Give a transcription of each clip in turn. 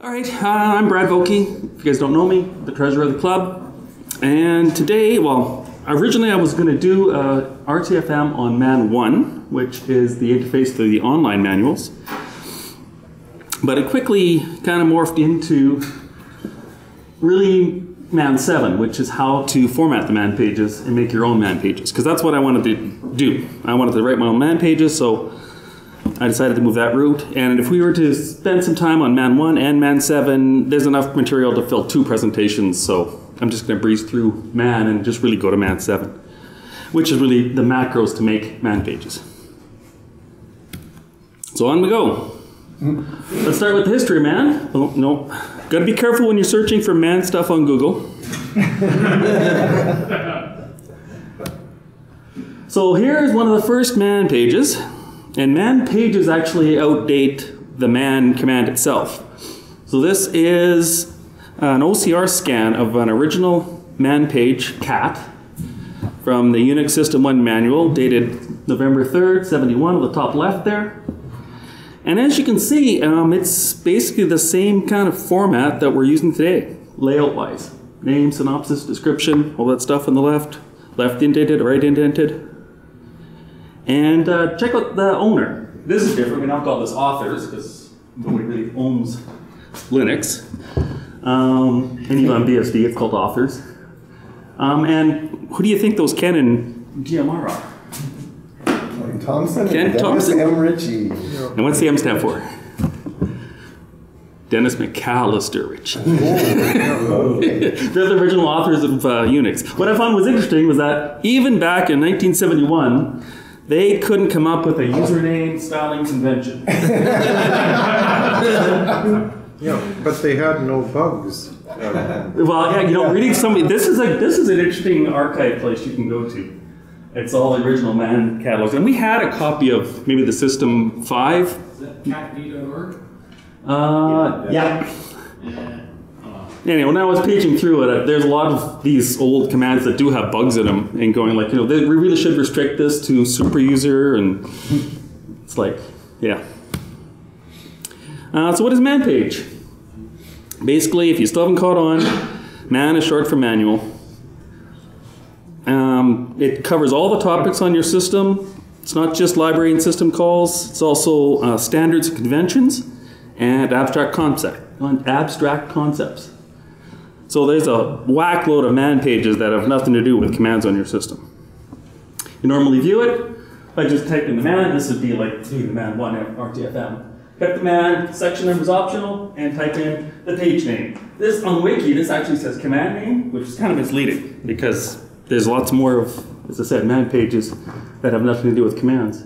All right, uh, I'm Brad Vokey. If you guys don't know me, the treasurer of the club. And today, well, originally I was going to do uh, RTFM on Man 1, which is the interface to the online manuals. But it quickly kind of morphed into really Man 7, which is how to format the man pages and make your own man pages. Because that's what I wanted to do. I wanted to write my own man pages, so I decided to move that route. And if we were to spend some time on Man 1 and Man 7, there's enough material to fill two presentations, so I'm just going to breeze through Man and just really go to Man 7, which is really the macros to make man pages. So on we go. Let's start with the history man. Oh, no. Gotta be careful when you're searching for man stuff on Google. so here's one of the first man pages. And man pages actually outdate the man command itself. So this is an OCR scan of an original man page cat from the Unix System 1 manual dated November 3rd, 71 on the top left there. And as you can see, um, it's basically the same kind of format that we're using today, layout-wise. Name, synopsis, description, all that stuff on the left. Left indented, right indented. And uh, check out the owner. This is different. We now call this authors because nobody really owns Linux. Um, and even on BSD, it's called authors. Um, and who do you think those Ken and GMR are? Ken Thompson Ken and Dennis Thompson. M. Ritchie. And what's the M stand for? Dennis MacAlistair Ritchie. They're the original authors of uh, Unix. What I found was interesting was that even back in 1971, they couldn't come up with a username styling convention. Yeah, but they had no bugs. Um, Well, yeah, you know, reading somebody this is a this is an interesting archive place you can go to. It's all the original man catalogs, and we had a copy of maybe the System Five. Is that catv.org? Uh, yeah. Anyway, when I was paging through it, there's a lot of these old commands that do have bugs in them, and going like, you know, we really should restrict this to super user, and it's like, yeah. Uh, so what is man page? Basically, if you still haven't caught on, man is short for manual. Um, it covers all the topics on your system. It's not just library and system calls. It's also uh, standards and conventions and abstract concept, abstract concepts. So there's a whack load of man pages that have nothing to do with commands on your system. You normally view it by just typing the man. This would be like the man one RTFM. Type the man, section number is optional, and type in the page name. This on Wiki, this actually says command name, which is kind of misleading because there's lots more of, as I said, man pages that have nothing to do with commands.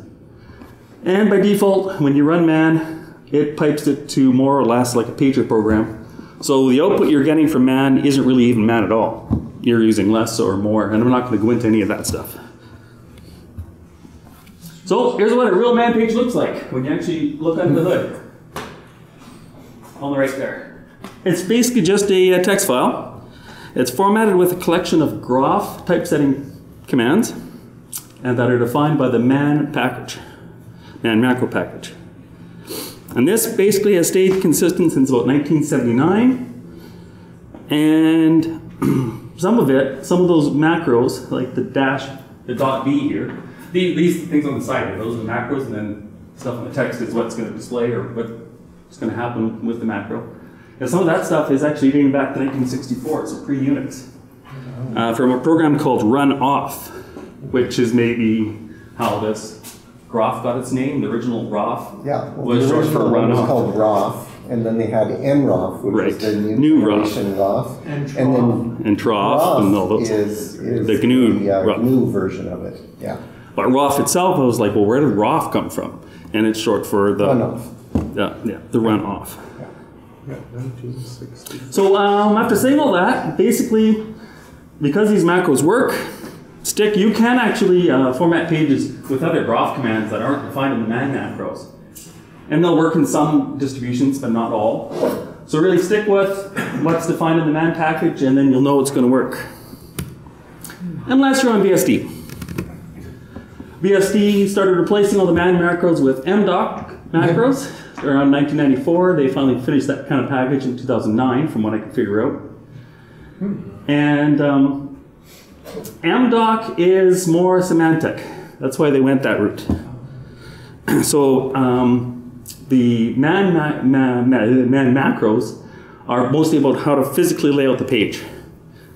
And by default, when you run man, it pipes it to more or less like a pager program. So the output you're getting from man isn't really even man at all. You're using less or more, and I'm not going to go into any of that stuff. So here's what a real man page looks like when you actually look under the hood. On the right there. It's basically just a, uh text file. It's formatted with a collection of groff typesetting commands and that are defined by the man package, man macro package. And this basically has stayed consistent since about 1979. And some of it, some of those macros, like the dash, the dot B here, the- these things on the side here, those are the macros, and then stuff in the text is what's going to display or what's going to happen with the macro. And some of that stuff is actually dating back to 1964, so pre-Unix, uh, from a program called Run Off, which is maybe how this groff got its name. The original roff Yeah. well, was the short for original Run one was Off. called roff, and then they had nroff, which Right. was the new, New ROF. generation ROF. And then and troff and all those. is, is The GNU the uh, ROF. GNU version of it. Yeah. But roff itself, I was like, well, where did roff come from? And it's short for the Runoff. Yeah, yeah, the runoff. yeah, 1960. So um, after saying all that, basically, because these macros work, stick, you can actually uh, format pages with other ROF commands that aren't defined in the man macros. And they'll work in some distributions, but not all. So really stick with what's defined in the man package, and then you'll know it's going to work. Unless you're on BSD. BSD started replacing all the man macros with MDoc macros around 1994. They finally finished that kind of package in 2009, from what I can figure out. And um, MDoc is more semantic. That's why they went that route. so um, the man, ma- ma- ma- man macros are mostly about how to physically lay out the page.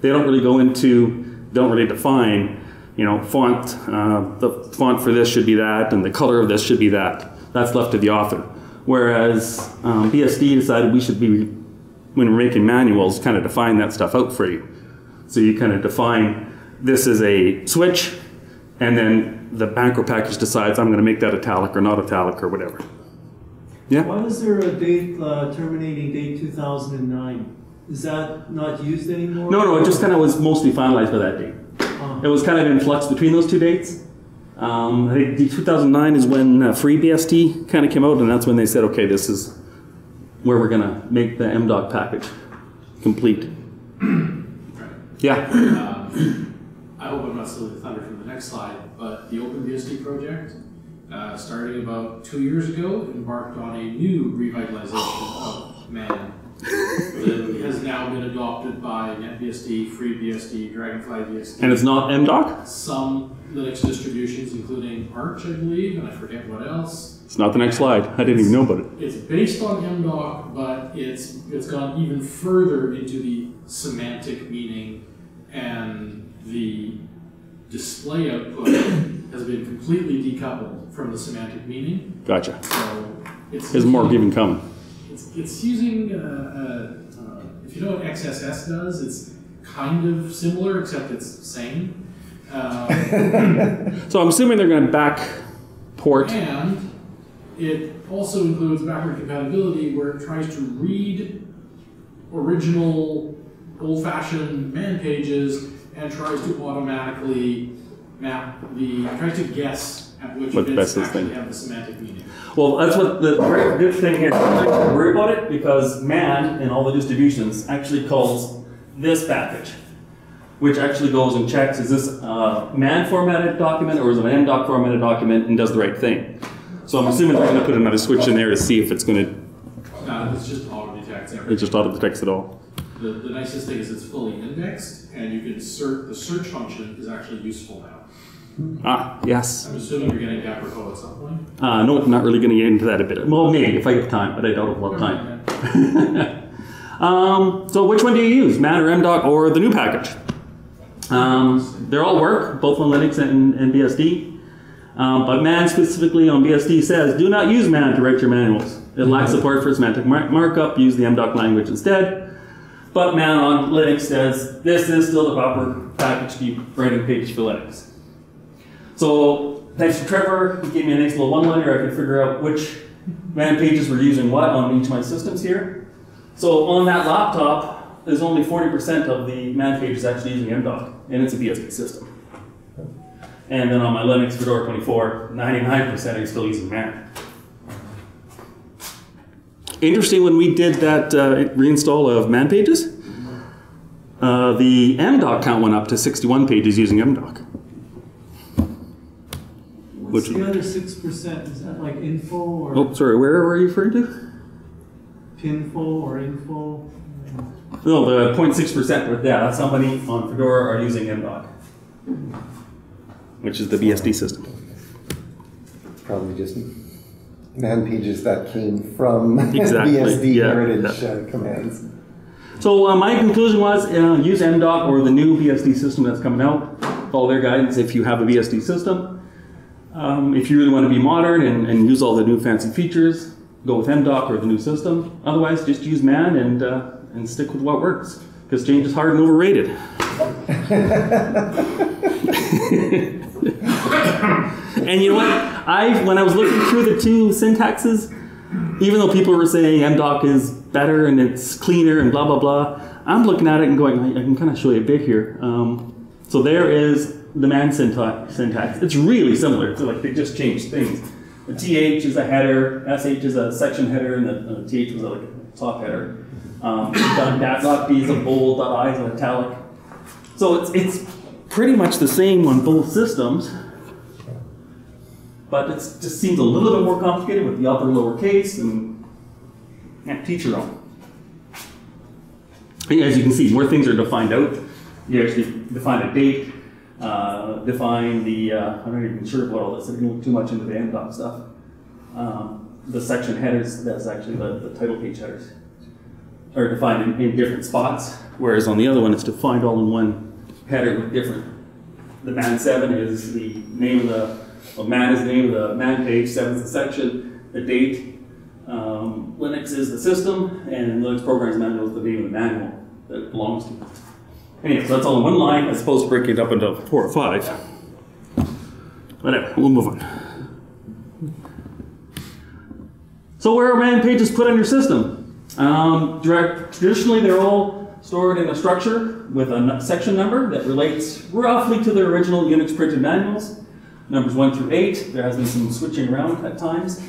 They don't really go into, don't really define, you know, font. Uh, the font for this should be that, and the color of this should be that. That's left to the author. Whereas um, BSD decided we should be, when we're making manuals, kind of define that stuff out for you. So you kind of define this is a switch, and then the macro package decides I'm going to make that italic or not italic or whatever. Yeah. Why was there a date, uh, terminating date two thousand and nine? Is that not used anymore? No, no, it just kind of was mostly finalized by that date. Oh. It was kind of in flux between those two dates. Um, I think the 2009 is when uh, FreeBSD kind of came out, and that's when they said, okay, this is where we're going to make the MDoc package complete. Yeah. I hope I'm not stealing the thunder from the next slide, but the OpenBSD project, uh, starting about two years ago, embarked on a new revitalization of man that has now been adopted by NetBSD, FreeBSD, DragonflyBSD. And it's not MDoc? some Linux distributions, including Arch, I believe, and I forget what else. It's not the next slide. I didn't even know about it. It's based on MDoc, but it's it's gone even further into the semantic meaning, and the display output has been completely decoupled from the semantic meaning. Gotcha. So it's There's more using- even coming. It's, it's using uh, uh, uh, if you know what CSS does, it's kind of similar except it's sane. Um, So I'm assuming they're going to back port. And it also includes backward compatibility where it tries to read original old fashioned man pages and tries to automatically map the, tries to guess at which What the bits actually thing. have the semantic meaning. Well, that's what the very good thing here. I don't have to worry about it because man in all the distributions actually calls this package, which actually goes and checks is this a man formatted document or is it an MDoc formatted document and does the right thing. So I'm assuming they're going to put another switch in there to see if it's going to. Uh, it's just auto detects everything. It just auto detects it all. The, the nicest thing is it's fully indexed and you can search, the search function is actually useful now. Ah, yes. I'm assuming you're getting apropos at some point. Uh, no, I'm not really going to get into that a bit. Well, maybe if I have time, but I doubt I'll have time. Um, so which one do you use, MAN or MDoc or the new package? Um, they all work, both on Linux and, and BSD. Um, but MAN specifically on BSD says, do not use MAN to write your manuals. It lacks support for semantic mar- markup. Use the MDoc language instead. But MAN on Linux says, this is still the proper package to be writing pages for Linux. So thanks to Trevor, he gave me a nice little one-liner. I could figure out which man pages were using what on each of my systems here. So on that laptop, there's only 40% of the man pages actually using MDoc, and it's a BSD system. And then on my Linux Fedora 24, 99% are still using man. Interesting when we did that uh, reinstall of man pages, uh, the MDoc count went up to 61 pages using MDoc. What's Which- the other six percent? Is that like info or Oh, sorry, where were you referring to? pinfo or info? No, the 0.6%, but yeah, that's how many on Fedora are using MDoc, which is the BSD system. Probably just man pages that came from Exactly, BSD yeah, heritage yeah. uh, commands. So uh, my conclusion was uh, use MDoc or the new BSD system that's coming out. Follow their guidance if you have a BSD system. Um, if you really want to be modern and, and use all the new fancy features, go with MDoc or the new system. Otherwise, just use man and, uh, and stick with what works. Because change is hard and overrated. and you know what? I when I was looking through the two syntaxes, even though people were saying MDoc is better and it's cleaner and blah blah blah, I'm looking at it and going, I, can kind of show you a bit here. Um, so there is the man syntax. syntax. It's really similar. It's like they just changed things. The th is a header, sh is a section header, and the, the th was like a top header. Um, dot, dot, dot b is a bold, dot i is an italic. So it's it's pretty much the same on both systems. but it just seems a little bit more complicated with the upper lower case and yeah, teach own. As you can see, more things are defined out. You actually define a date, uh, define the, uh, I'm not even sure about all this, I didn't look too much into the end stuff. Um, the section headers, that's actually the, the title page headers, are defined in, in different spots, whereas on the other one, it's defined all in one header with different. The man seven is the name of the, well, man is the name of the man page, seven is the section, the date, um, Linux is the system, and Linux Programs Manual is the name of the manual that belongs to. Anyway, so that's all in one line, as opposed to breaking it up into four or five. Whatever, we'll move on. So where are man pages put on your system? Um, direct, traditionally, they're all stored in a structure with a section number that relates roughly to the original Unix printed manuals. Numbers one through eight. There has been some switching around at times.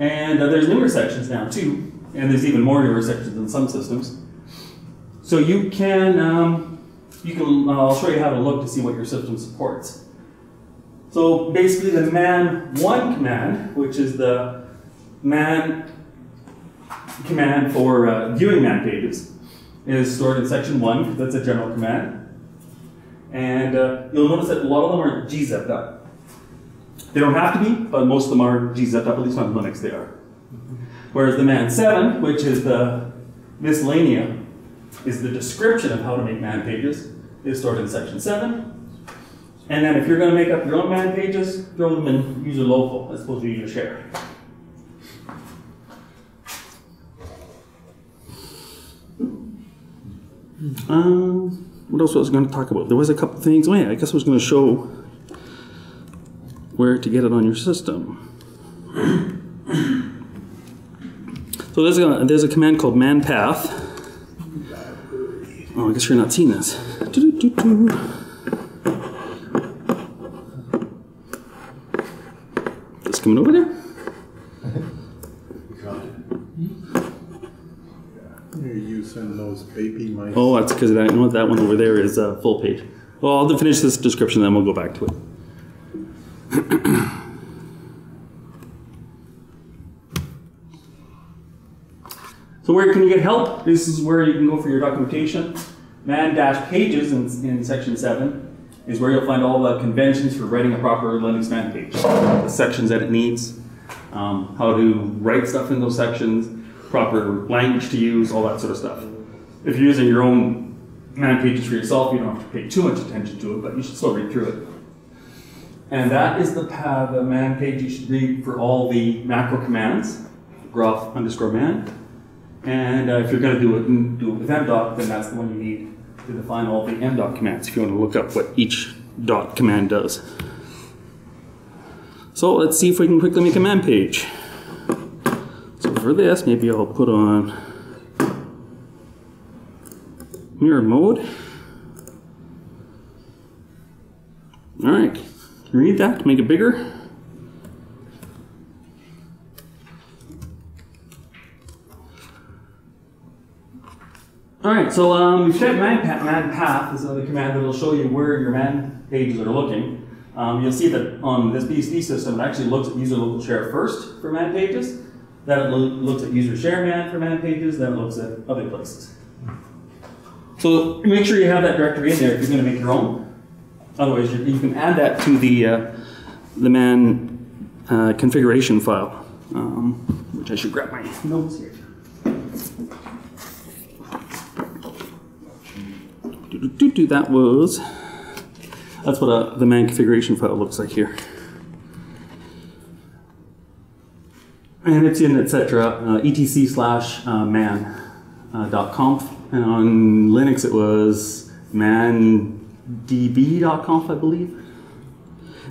And uh, there's newer sections now too, and there's even more newer sections in some systems. So you can, um, you can. Uh, I'll show you how to look to see what your system supports. So basically, the man one command, which is the man command for uh, viewing man pages, is stored in section one. 'cause That's a general command, and uh, you'll notice that a lot of them are gzipped up. They don't have to be, but most of them are gzipped up. At least on Linux, they are. Whereas the man seven, which is the miscellanea, is the description of how to make man pages, is stored in section seven. And then if you're going to make up your own man pages, throw them in user local as opposed to user share. Um, what else was I going to talk about? There was a couple things. Oh yeah, I guess I was going to show where to get it on your system. So there's a there's a command called manpath. Oh, I guess you're not seeing this. Doo-doo-doo-doo. This coming over there? You're those baby mice. Oh, that's because that, you know what, that one over there is uh, full page. Well, I'll finish this description, then we'll go back to it. so where can you get help? This is where you can go for your documentation. Man-pages in, in section 7 is where you'll find all the conventions for writing a proper Linux man page. The sections that it needs, um, how to write stuff in those sections, proper language to use, all that sort of stuff. If you're using your own man pages for yourself, you don't have to pay too much attention to it, but you should still read through it. And that is the, pa- the man page you should read for all the macro commands, groff underscore man. And uh, if you're going to do it, do it with mdoc, then that's the one you need to define all the mdoc commands if you want to look up what each dot command does. So let's see if we can quickly make a man page. For this, maybe I'll put on mirror mode. All right, can you read that to make it bigger? All right, so um, we've set man, pa- man path is another command that will show you where your man pages are looking. Um, you'll see that on this BSD system, it actually looks at user local share first for man pages. Then it lo- looks at user share man for man pages. Then it looks at other places. So make sure you have that directory in there if you're going to make your own. Otherwise, you, can add that to the uh, the man uh, configuration file, um, which I should grab my notes here. Do-do-do-do, That was that's what uh the man configuration file looks like here. And it's in etc. Uh, etc slash uh, man uh, dot conf. And on Linux it was man mandb.conf, I believe.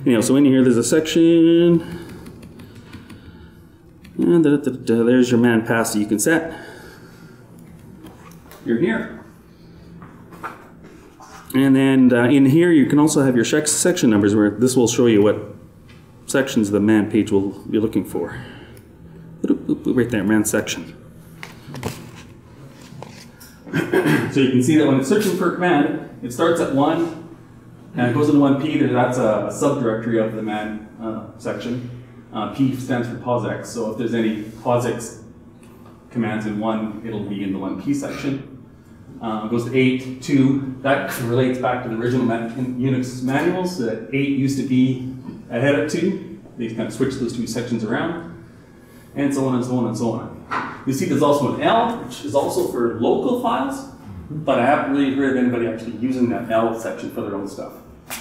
Anyhow, so in here there's a section. And da, da, da, there's your man pass that you can set. You're here. And then uh, in here you can also have your section numbers where this will show you what sections the man page will be looking for. Right there, man section. So you can see that when it's searching for a command, it starts at one and it goes into one P. That's a, a subdirectory of the man uh, section. Uh, P stands for POSIX, so if there's any POSIX commands in one, it'll be in the 1P section. Uh, goes to 8, 2, that relates back to the original Unix manuals. That 8 used to be ahead of 2. They kind of switched those two sections around. And so on and so on and so on. You see there's also an L, which is also for local files, but I haven't really heard of anybody actually using that L section for their own stuff.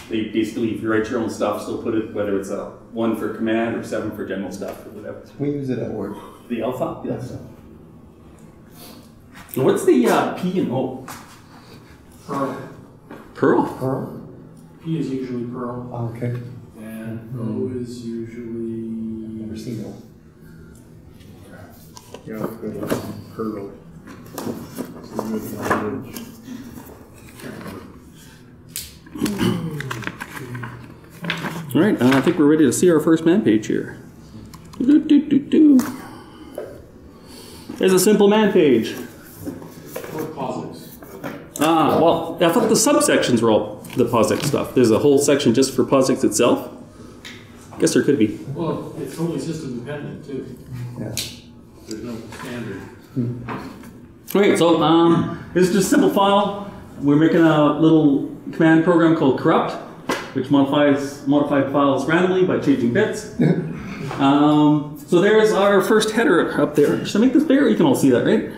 They basically, if you write your own stuff, still put it, whether it's a 1 for command or 7 for general stuff or whatever. We use it at work. The L file? Yes. And what's the uh, P and O? Perl. Pearl? Pearl? P is usually Perl, Oh, okay. and O is usually. Never seen that. Yeah, good one. Hurdle. A good. All right, uh, I think we're ready to see our first man page here. Do, do, do, do. There's a simple man page. Ah, well, I thought the subsections were all the POSIX stuff. There's a whole section just for POSIX itself. I Guess there could be. Well, it's totally system dependent too. Yeah. There's no standard. All right, so um, this is just a simple file. We're making a little command program called corrupt, which modifies modified files randomly by changing bits. um, so there's our first header up there. Should I make this bigger? You can all see that, right?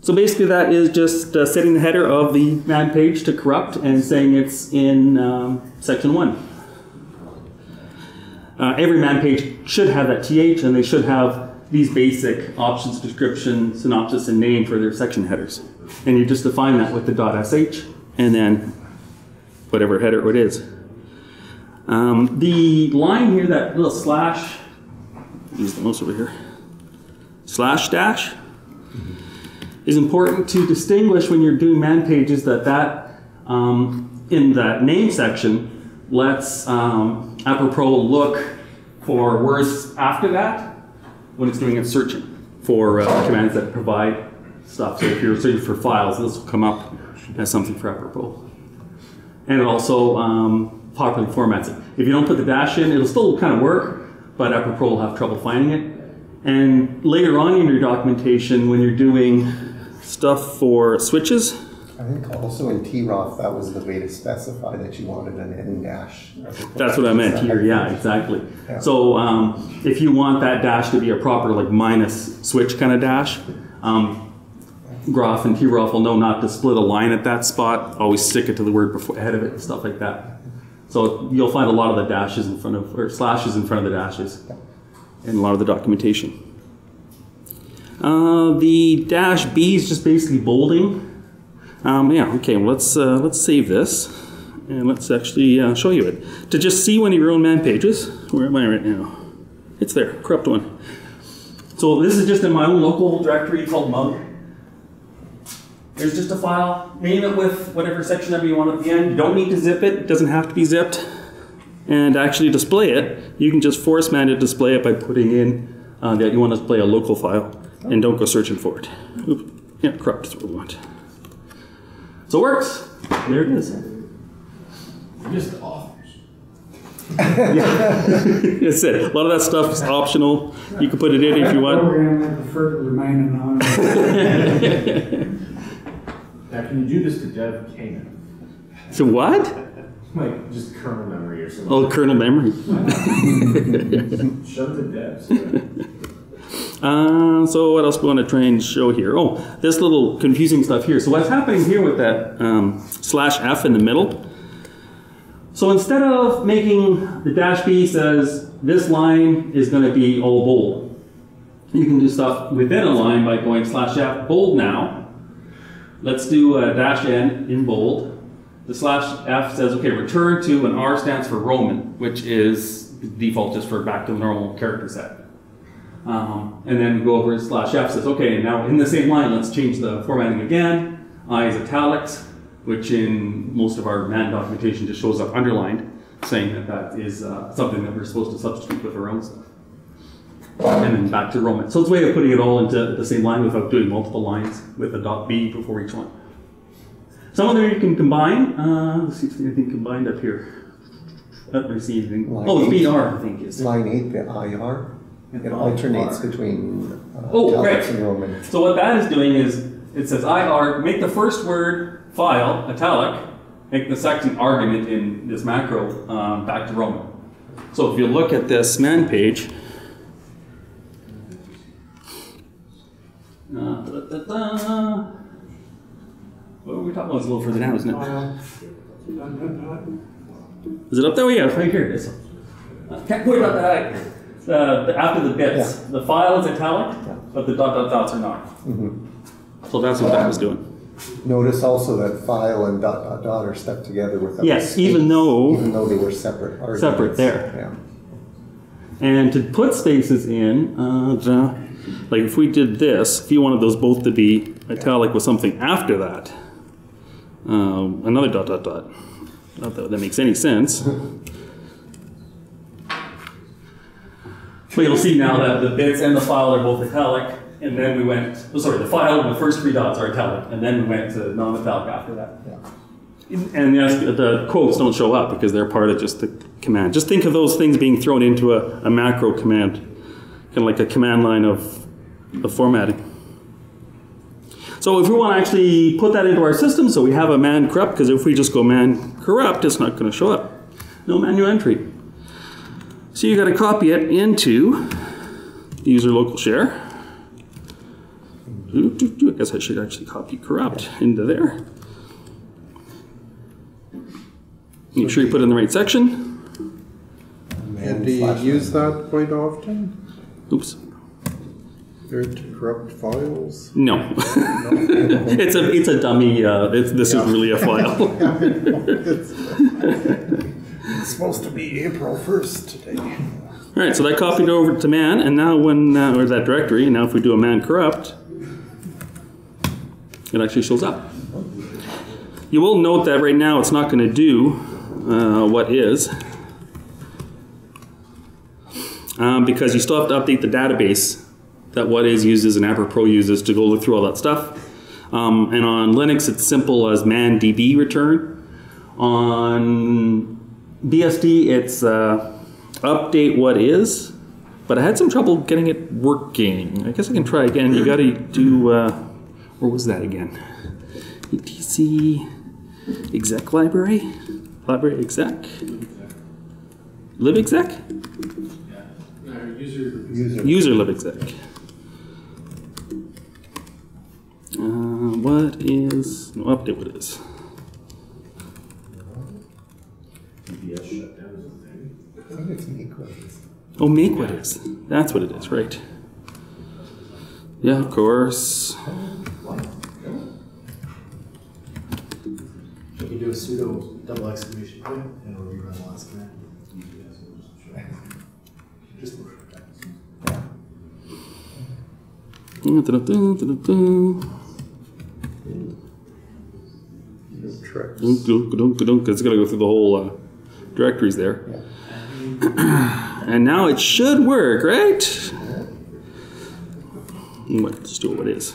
So basically, that is just uh, setting the header of the man page to corrupt and saying it's in um, section one. Uh, every man page should have that th, and they should have these basic options, description, synopsis, and name for their section headers. And you just define that with the .sh, and then whatever header it is. Um, the line here, that little slash, use the mouse over here, slash dash, is important to distinguish when you're doing man pages that that um, in that name section lets um, apropos will look for words after that when it's doing its searching for uh, commands that provide stuff. So if you're searching for files, this will come up as something for apropos. And it also um, properly formats it. If you don't put the dash in, it'll still kind of work, but apropos will have trouble finding it. And later on in your documentation, when you're doing stuff for switches, I think also in troff, that was the way to specify that you wanted an N dash. That's what I meant here. Yeah, exactly. Yeah. So um, if you want that dash to be a proper like minus switch kind of dash, um, Groff and troff will know not to split a line at that spot. Always stick it to the word before ahead of it and stuff like that. So you'll find a lot of the dashes in front of or slashes in front of the dashes in a lot of the documentation. Uh, the dash B is just basically bolding. Um, yeah, okay, well, let's, uh, let's save this and let's actually uh, show you it. To just see one of your own man pages, where am I right now? It's there, corrupt one. So this is just in my own local directory called muug. There's just a file, name it with whatever section number you want at the end. You don't need to zip it, it doesn't have to be zipped. And actually display it, you can just force man to display it by putting in uh, that you want to display a local file and don't go searching for it. Oop. Yeah, corrupt is what we want. So it works. There it is. Just the authors. That's it. A lot of that stuff is optional. You can put it in if you want. Program, I prefer to remain anonymous. Now, can you do this to Dev Kane? So what? Like, just kernel memory or something? Oh, kernel memory. Shove the devs. Uh, so what else do we want to try and show here? Oh, this little confusing stuff here. So what's happening here with that um, slash f in the middle? So instead of making the dash b says this line is going to be all bold, you can do stuff within a line by going slash f bold now. Let's do a dash n in bold. The slash f says, okay, return to, and R stands for Roman, which is default just for back to the normal character set. Um, and then we go over slash f says, okay, now in the same line, let's change the formatting again. I is italics, which in most of our man documentation just shows up underlined, saying that that is uh, something that we're supposed to substitute with our own stuff. And then back to Roman. So it's a way of putting it all into the same line without doing multiple lines with a dot B before each one. Some of them you can combine. Uh, let's see if there's anything combined up here. Not receiving. Line Oh, eight. BR, I think is. Line eight, the IR, it alternates between uh, Oh, right. and Roman. So what that is doing is, it says IR, make the first word file italic, make the second argument in this macro um, back to Roman. So if you look at this man page, uh, da-da-da-da. what were we talking about? It's a little further down, isn't it? Is it up there? Oh, yeah, it's right here. It is. Uh, Can't put it up that high. Uh, after the bits, the file is italic, but the dot dot dots are not. So that's what that was doing. Notice also that file and dot dot dot are stuck together with. Yes, space, even though- Even though they were separate arguments. Separate there. Yeah. And to put spaces in, uh, da- like if we did this, if you wanted those both to be italic with something after that, um, another dot dot dot. Not that that makes any sense. But you'll see now that the bits and the file are both italic, and then we went, oh, sorry, the file and the first three dots are italic, and then we went to non-italic after that. And yes, the quotes don't show up because they're part of just the command. Just think of those things being thrown into a, a macro command, kind of like a command line of, of formatting. So if we want to actually put that into our system, so we have a man corrupt, because if we just go man corrupt, it's not going to show up. No manual entry. So you got to copy it into user local share. Doo, doo, doo. I guess I should actually copy corrupt into there. Make sure you put it in the right section. And do you use that quite often? Oops. There to corrupt files? No. it's a it's a dummy. Uh, it's, this is really a file. It's supposed to be April first today. All right, so that copied over to man, and now when uh, or that directory, now if we do a man corrupt, it actually shows up. You will note that right now it's not going to do uh, what is. Um, because you still have to update the database that what is uses and Pro uses to go look through all that stuff. Um, and on Linux, it's simple as man db return. On BSD, it's uh, update what is, but I had some trouble getting it working. I guess I can try again. You got to do uh, where was that again? etc exec library, library exec, libexec, Yeah. Uh, user. User. user libexec. Uh, what is no update? What is? PBS shutdown is a thing. I think it's Nequays. Oh, make what is. That's what it is, right? Yeah, of course. You can do a sudo double exclamation point and it'll rerun the last command. Just. Tricks. Dunk, dunk, dunk, dunk. It's gonna go through the whole uh, directories there. and now it should work, right? What? Let's do what it is.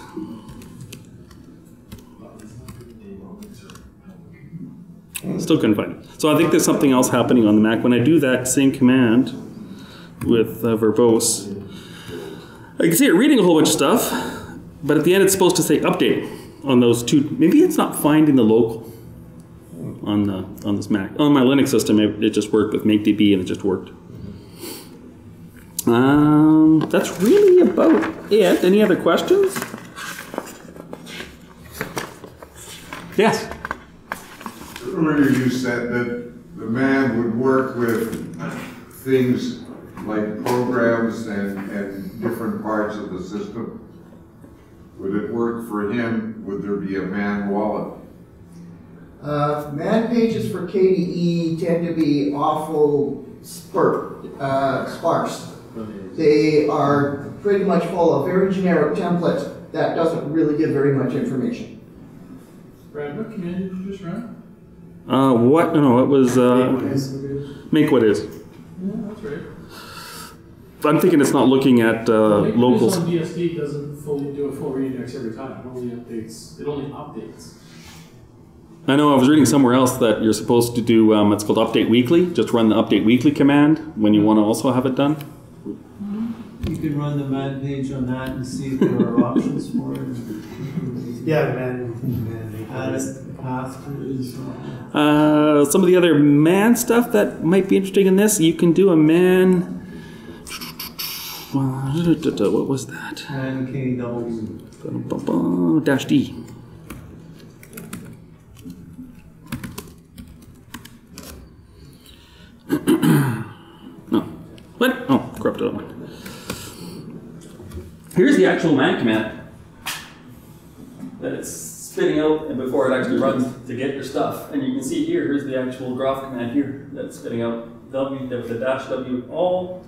Still couldn't find it. So I think there's something else happening on the Mac. When I do that same command with uh, verbose, I can see it reading a whole bunch of stuff, but at the end it's supposed to say update on those two. Maybe it's not finding the local on the on this Mac. On my Linux system, it, it just worked with MakeDB and it just worked. Um, that's really about it. Any other questions? Yes. Earlier you said that the man would work with things like programs and, and different parts of the system. Would it work for him? Would there be a man wallet? Uh, man pages for KDE tend to be awful spurt, uh, sparse. They are pretty much full of very generic templates that doesn't really give very much information. Brad, what command did you just run? Uh, what? No, it was uh, make what is. Yeah, that's right. I'm thinking it's not looking at uh, Like, locals. This on BSD doesn't fully do a full reindex every time. It only updates. It only updates. I know I was reading somewhere else that you're supposed to do, um, it's called update weekly. Just run the update weekly command when you want to also have it done. You can run the man page on that and see if there are options for it. Yeah, man, Add man, path is, Uh, some of the other man stuff that might be interesting in this, you can do a man. What was that? and K Dash D. no. What? Oh, corrupted one. Here's the actual man command that it's spitting out and before it actually runs to get your stuff. And you can see here, here's the actual groff command here that's spitting out W, the the dash W all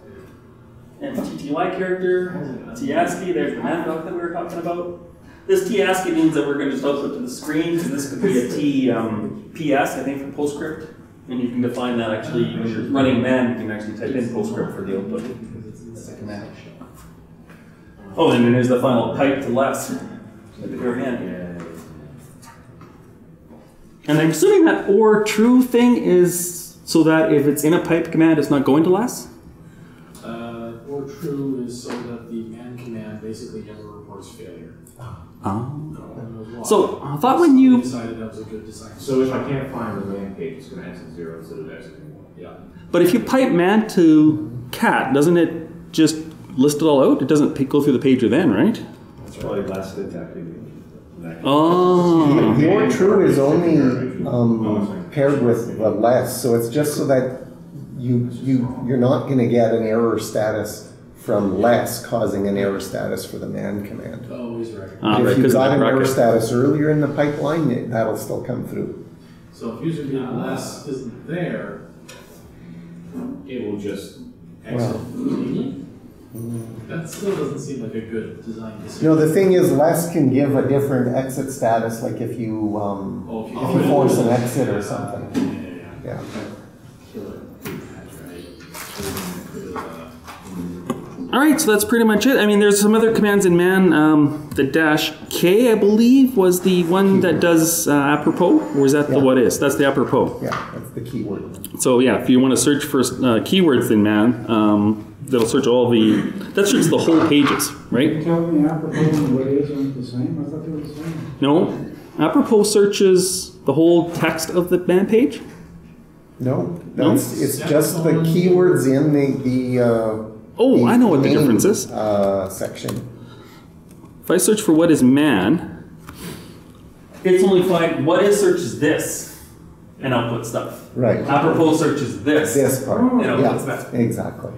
and TTY character, TASCII, there's the man doc that we were talking about. This TASCII means that we're going to just output to the screen, because this could be a T um, PS, I think, for PostScript. And you can define that actually, when you're running man, you can actually type in PostScript for the output. That's a command. Oh, and then there's the final pipe to less at the very end. And I'm assuming that or true thing is so that if it's in a pipe command, it's not going to less? True is so that the man command basically never reports failure. Oh. So I thought when you decided that was a good design. So if I can't find the man page, it's gonna exit zero instead of exiting one. Yeah. But if you pipe man to cat, doesn't it just list it all out? It doesn't go through the pager then, right? That's probably less than technically. Oh. More true is only um, paired with the less, so it's just so that you, you, you're not gonna get an error status from less causing an error status for the man command. Always right. Ah, right, If 'cause you've of got the an error status earlier in the pipeline, it- that'll still come through. So if user group less isn't there, It will just exit. That still doesn't seem like a good design decision. No, the thing is, less can give a different exit status, like if you, um, Oh, if you- if you force an exit or something. Yeah, yeah, Yeah. Kill it. That's right. All right, so that's pretty much it. I mean, there's some other commands in man. Um, the dash K, I believe, was the one that does uh, apropos, or is that the what is? That's the apropos. Yeah, that's the keyword. So yeah, if you want to search for uh, keywords in man, um, that'll search all the that searches the whole pages, right? Tell me apropos and what is aren't the same, I thought they were the same. No, apropos searches the whole text of the man page. No, No? that's, it's just the keywords in the, the, uh. Oh, I know what the main, difference is. Uh, section. If I search for what is man, it's only find what is searches this and output stuff. Right. Apropos searches this. This part, You know, yeah, that? exactly.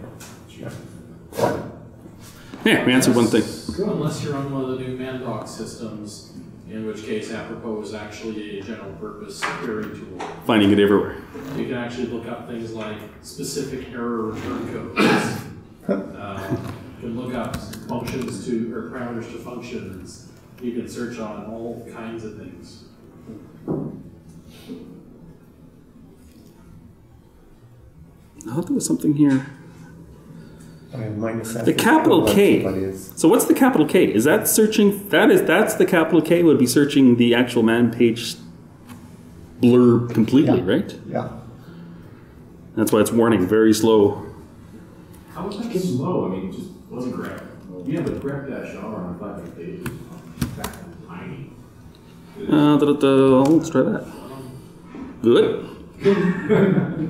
Yeah, we answered one thing. Unless you're on one of the new Mandoc systems, in which case apropos is actually a general purpose query tool. Finding it everywhere. You can actually look up things like specific error return codes. Uh, You can look up functions to, or parameters to functions. You can search on all kinds of things. I thought there was something here. I mean, minus The capital K. So what's the capital K? Is that searching? That is that's the capital K would be searching the actual man page blurb completely, Yeah. right? Yeah. That's why it's warning very slow. How was that slow? I mean, it just wasn't grep. Yeah, but grep dash R on five hundred pages. That's tiny. Uh, let's try that. Good. You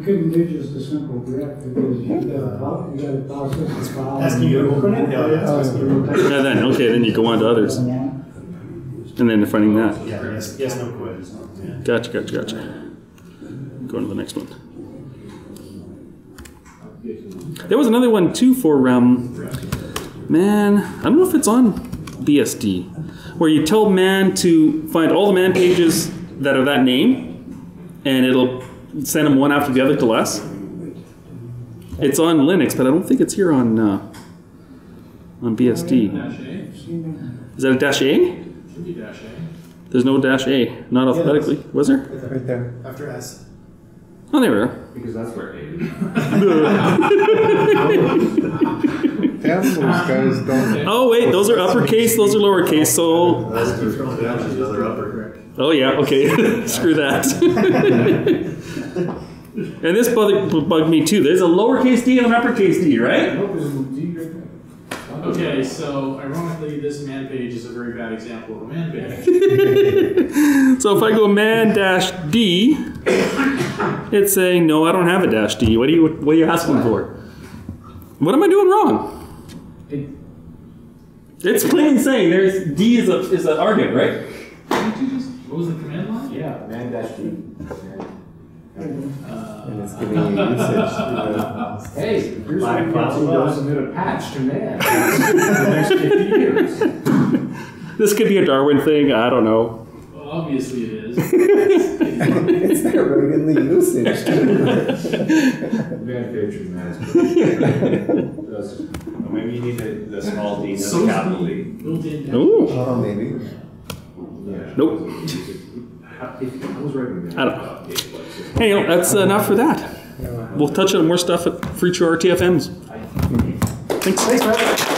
couldn't do just a simple grep because you gotta, pro- you gotta process the file. Asking you to open it? Yeah, yeah, it's you open it. Yeah, then okay, then you go on to others, and then finding that. Yeah, yes, yes, no quiz. Yeah. Gotcha, gotcha, gotcha. Going to the next one. There was another one too for um, man. I don't know if it's on BSD, where you tell man to find all the man pages that are that name, and it'll send them one after the other to less. It's on Linux, but I don't think it's here on uh, on BSD. Is that a dash A? dash A. There's no dash A, not alphabetically. Was there? Right there. After S. Oh, there we are. Because that's where A is. Those guys don't. Oh wait, those are uppercase, those are lowercase. So That's another upper. Oh yeah, okay. Screw that. and this bugged, bugged me too. There's a lowercase d and an uppercase d, right? Nope, there's a D right there. Okay, so ironically, this man page is a very bad example of a man page. So if I go man dash d, it's saying no, I don't have a dash d. What are you what are you asking for? What am I doing wrong? It's plainly saying there's d is a is an argument, right? Didn't you just- What was the command line? Yeah, man dash D. And it's giving you usage. uh, Hey, here's Five what you plus submit a patch to man for the next fifty years. This could be a Darwin thing. I don't know. Well, obviously it is. It's there right in the usage. too. Man page man. That's- Maybe you need the, the small d, not So the is capital D. built-in. Ooh. Oh, maybe. Yeah. Nope. How- if- I was writing that. I don't Hey, you know, that's enough for that. We'll touch on more stuff at future RTFMs. Thanks. Thanks, man.